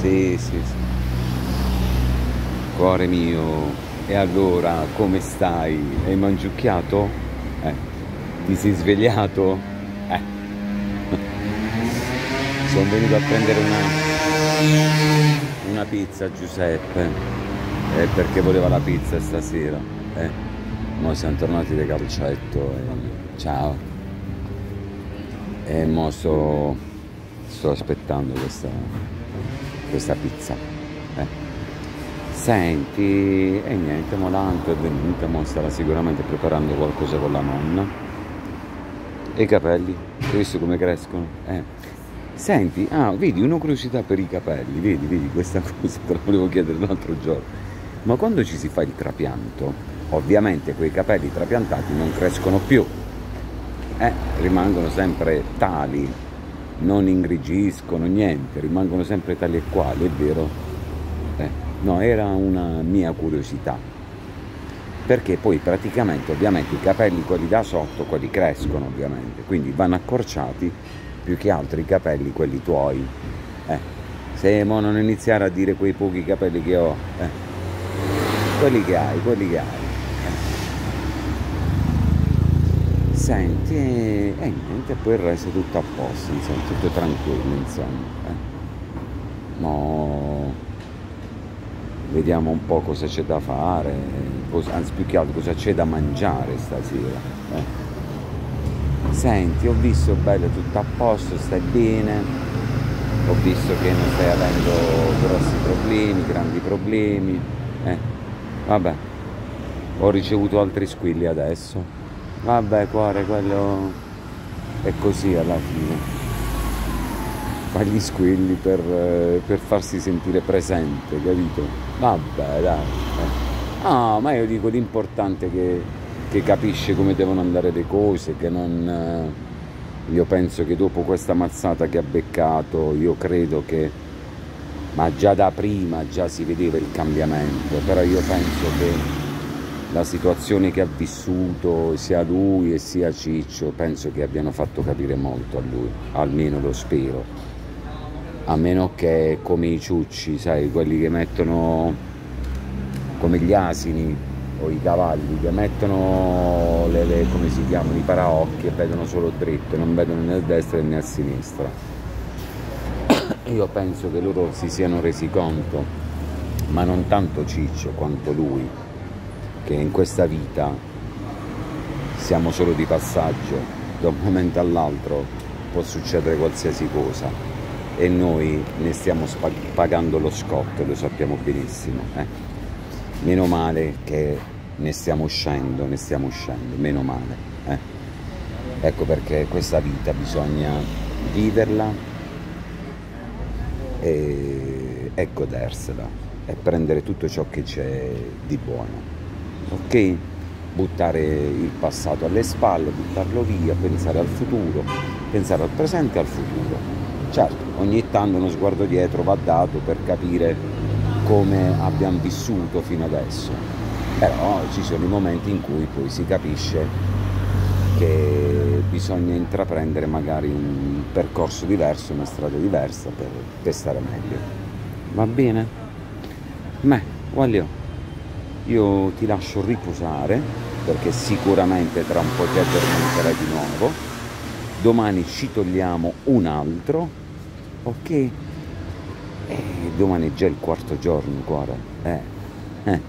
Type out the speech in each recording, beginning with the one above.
Sì, sì, sì. Cuore mio, e allora come stai? Hai mangiucchiato? Eh. Ti sei svegliato? Eh. Sono venuto a prendere una, una pizza Giuseppe, eh, perché voleva la pizza stasera. Eh. Mo siamo tornati da calcetto e ciao. E mo sto, sto aspettando questa, questa pizza. Eh. Senti, e niente, mo l'Anto è venuta, mo starà sicuramente preparando qualcosa con la nonna. E i capelli, hai visto come crescono? Eh. Senti, ah, vedi, una curiosità per i capelli, vedi, vedi, questa cosa te la volevo chiedere l'altro giorno. Ma quando ci si fa il trapianto, ovviamente quei capelli trapiantati non crescono più, eh, rimangono sempre tali, non ingrigiscono niente, rimangono sempre tali e quali, è vero? Eh, no, era una mia curiosità. Perché poi praticamente, ovviamente, i capelli, quelli da sotto, quelli crescono ovviamente, quindi vanno accorciati più che altro i capelli, quelli tuoi. Eh, se mo non iniziare a dire quei pochi capelli che ho, eh, quelli che hai, quelli che hai. Senti, e, e niente, poi il resto tutto a posto, insomma, tutto tranquillo, insomma. Eh. No, vediamo un po' cosa c'è da fare, cosa, anzi più che altro cosa c'è da mangiare stasera. Eh. Senti, ho visto bello tutto a posto, stai bene, ho visto che non stai avendo grossi problemi, grandi problemi. Eh. Vabbè, ho ricevuto altri squilli adesso. Vabbè cuore, quello è così alla fine. Fa gli squilli per, eh, per farsi sentire presente, capito? Vabbè, dai. Ah, ma io dico l'importante che, che capisce come devono andare le cose, che non... Eh, io penso che dopo questa mazzata che ha beccato, io credo che... Ma già da prima già si vedeva il cambiamento, però io penso che la situazione che ha vissuto sia lui e sia Ciccio penso che abbiano fatto capire molto a lui, almeno lo spero. A meno che come i ciucci, sai, quelli che mettono come gli asini o i cavalli che mettono le, le, come si chiamano i paraocchi e vedono solo dritto, non vedono né a destra né a sinistra. Io penso che loro si siano resi conto, ma non tanto Ciccio quanto lui, che in questa vita siamo solo di passaggio, da un momento all'altro può succedere qualsiasi cosa e noi ne stiamo pagando lo scotto, lo sappiamo benissimo. Eh? Meno male che ne stiamo uscendo, ne stiamo uscendo, meno male. Eh? Ecco perché questa vita bisogna viverla e, e godersela e prendere tutto ciò che c'è di buono ok? Buttare il passato alle spalle, buttarlo via, pensare al futuro, pensare al presente e al futuro. Certo, ogni tanto uno sguardo dietro va dato per capire come abbiamo vissuto fino adesso, però ci sono i momenti in cui poi si capisce che bisogna intraprendere magari un percorso diverso, una strada diversa per, per stare meglio. Va bene? Beh, voglio io ti lascio riposare perché sicuramente tra un po' ti addormenterai di nuovo domani ci togliamo un altro ok e domani è già il quarto giorno cuore eh. eh.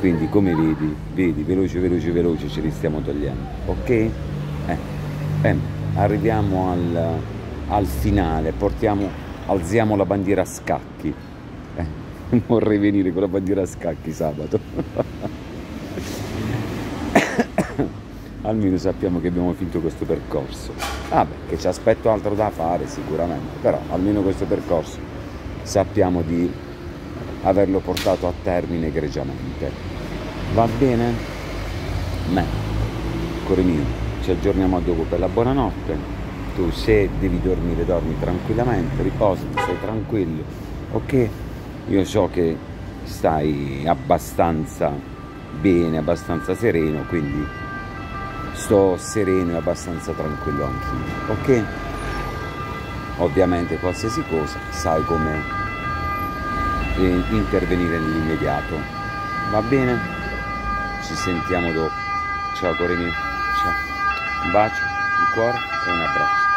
quindi come vedi vedi veloce veloce veloce ce li stiamo togliendo ok eh. Bene, arriviamo al, al finale portiamo alziamo la bandiera a scacchi vorrei venire con la bandiera a scacchi sabato. Almeno sappiamo che abbiamo finito questo percorso. Vabbè che ci aspetto altro da fare sicuramente. Però almeno questo percorso sappiamo di averlo portato a termine egregiamente. Va bene? beh cuore mio ci aggiorniamo dopo per la buonanotte. Tu se devi dormire dormi tranquillamente riposa stai tranquillo ok io so che stai abbastanza bene, abbastanza sereno, quindi sto sereno e abbastanza tranquillo anch'io, ok? Ovviamente qualsiasi cosa sai come intervenire nell'immediato. Va bene? Ci sentiamo dopo. Ciao cuore mio. Ciao. Un bacio, un cuore e un abbraccio.